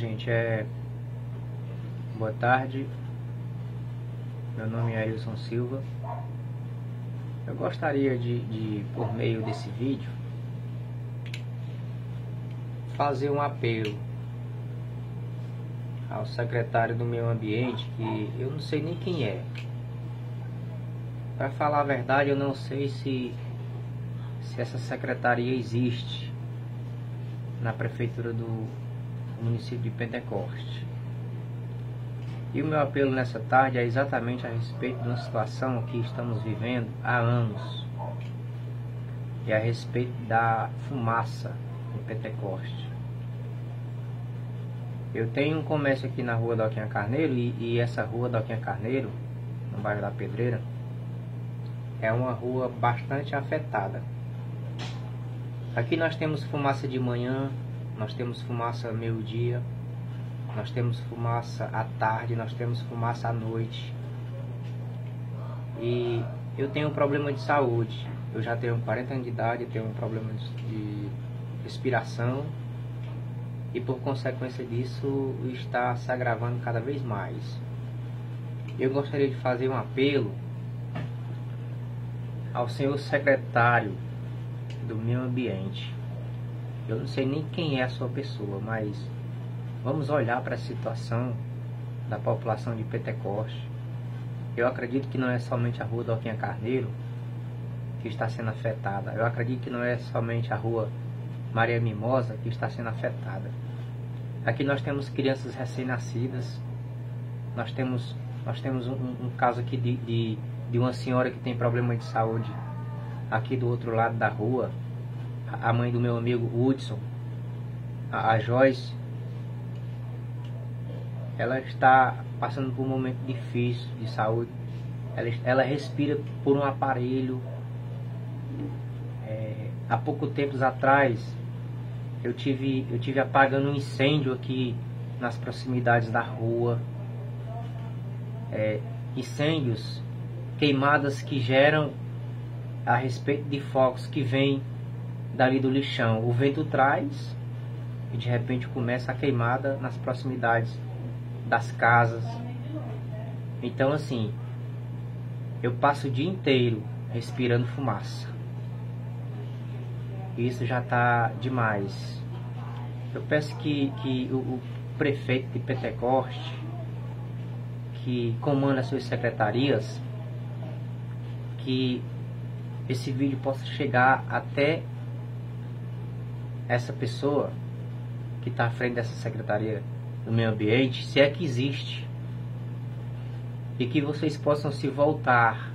Gente, é. Boa tarde. Meu nome é Wilson Silva. Eu gostaria de, de, por meio desse vídeo, fazer um apelo ao secretário do Meio Ambiente, que eu não sei nem quem é. Para falar a verdade, eu não sei se, se essa secretaria existe na prefeitura do município de Pentecoste. E o meu apelo nessa tarde é exatamente a respeito de uma situação que estamos vivendo há anos. E a respeito da fumaça em Pentecoste. Eu tenho um comércio aqui na rua Doquinha Carneiro e, e essa rua Doquinha Carneiro, no bairro da Pedreira, é uma rua bastante afetada. Aqui nós temos fumaça de manhã, nós temos fumaça meio-dia, nós temos fumaça à tarde, nós temos fumaça à noite. E eu tenho um problema de saúde. Eu já tenho 40 anos de idade, tenho um problema de respiração e por consequência disso está se agravando cada vez mais. Eu gostaria de fazer um apelo ao senhor secretário do meio ambiente. Eu não sei nem quem é a sua pessoa, mas vamos olhar para a situação da população de Pentecoste. Eu acredito que não é somente a rua Doquinha Carneiro que está sendo afetada. Eu acredito que não é somente a rua Maria Mimosa que está sendo afetada. Aqui nós temos crianças recém-nascidas, nós temos, nós temos um, um caso aqui de, de, de, uma senhora que tem problema de saúde aqui do outro lado da rua, a mãe do meu amigo Hudson, a, a Joyce, ela está passando por um momento difícil de saúde, ela, ela respira por um aparelho. É, há pouco tempos atrás eu tive, eu tive apagando um incêndio aqui nas proximidades da rua. É, incêndios, queimadas que geram a respeito de focos que vêm dali do lixão. O vento traz e de repente começa a queimada nas proximidades das casas. Então assim, eu passo o dia inteiro respirando fumaça. Isso já está demais. Eu peço que, que o, o prefeito de Pentecoste, que comanda suas secretarias, que esse vídeo possa chegar até essa pessoa que está à frente dessa secretaria do meio ambiente, se é que existe, e que vocês possam se voltar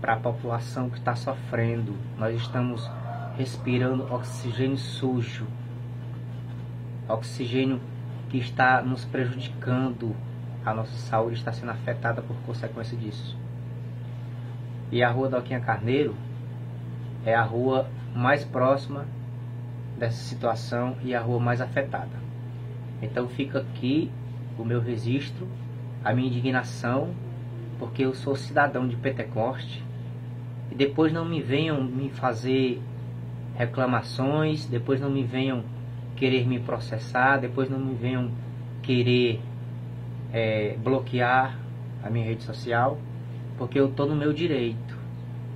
para a população que está sofrendo. Nós estamos respirando oxigênio sujo, oxigênio que está nos prejudicando, a nossa saúde está sendo afetada por consequência disso. E a rua Doquinha Carneiro é a rua mais próxima dessa situação e a rua mais afetada. Então fica aqui o meu registro, a minha indignação, porque eu sou cidadão de Pentecoste e depois não me venham me fazer reclamações, depois não me venham querer me processar, depois não me venham querer é, bloquear a minha rede social, porque eu estou no meu direito,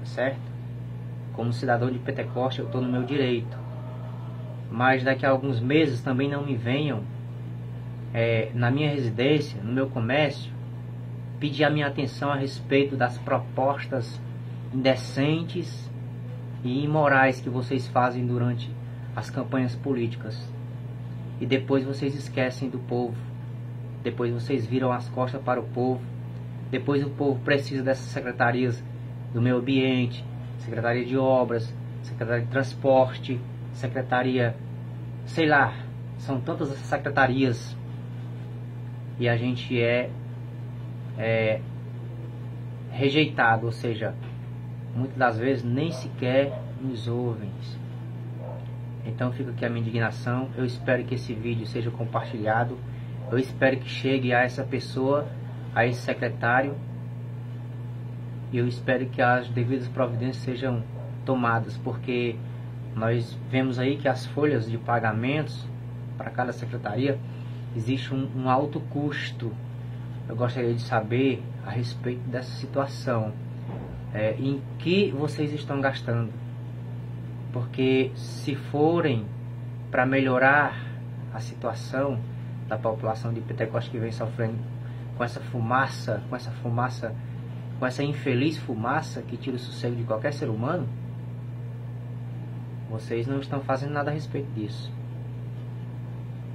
tá certo? Como cidadão de Pentecoste, eu estou no meu direito. Mas daqui a alguns meses também não me venham é, na minha residência, no meu comércio, pedir a minha atenção a respeito das propostas indecentes e imorais que vocês fazem durante as campanhas políticas. E depois vocês esquecem do povo. Depois vocês viram as costas para o povo. Depois o povo precisa dessas secretarias do meio ambiente, secretaria de obras, secretaria de transporte, secretaria, sei lá, são tantas essas secretarias e a gente é, é rejeitado, ou seja, muitas das vezes nem sequer nos ouvem. Então fica aqui a minha indignação. Eu espero que esse vídeo seja compartilhado. Eu espero que chegue a essa pessoa, a esse secretário. E eu espero que as devidas providências sejam tomadas, porque nós vemos aí que as folhas de pagamentos para cada secretaria, existe um, um alto custo. Eu gostaria de saber a respeito dessa situação. É, em que vocês estão gastando? Porque se forem para melhorar a situação da população de Pentecoste que vem sofrendo com essa fumaça, com essa fumaça, com essa infeliz fumaça que tira o sossego de qualquer ser humano, vocês não estão fazendo nada a respeito disso.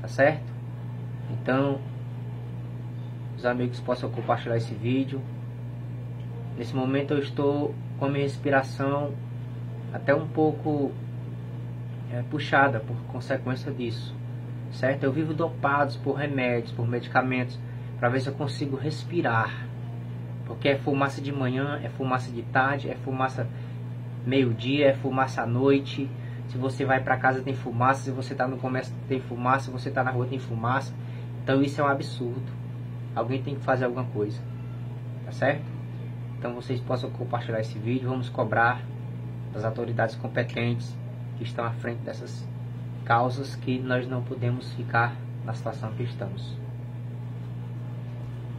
Tá certo? Então, os amigos possam compartilhar esse vídeo. Nesse momento eu estou com a minha respiração até um pouco é, puxada por consequência disso. Certo? Eu vivo dopados por remédios, por medicamentos, para ver se eu consigo respirar. Porque é fumaça de manhã, é fumaça de tarde, é fumaça meio-dia, é fumaça à noite, se você vai para casa tem fumaça, se você está no comércio tem fumaça, se você está na rua tem fumaça. Então isso é um absurdo. Alguém tem que fazer alguma coisa. Tá certo? Então vocês possam compartilhar esse vídeo. Vamos cobrar das autoridades competentes que estão à frente dessas causas que nós não podemos ficar na situação que estamos.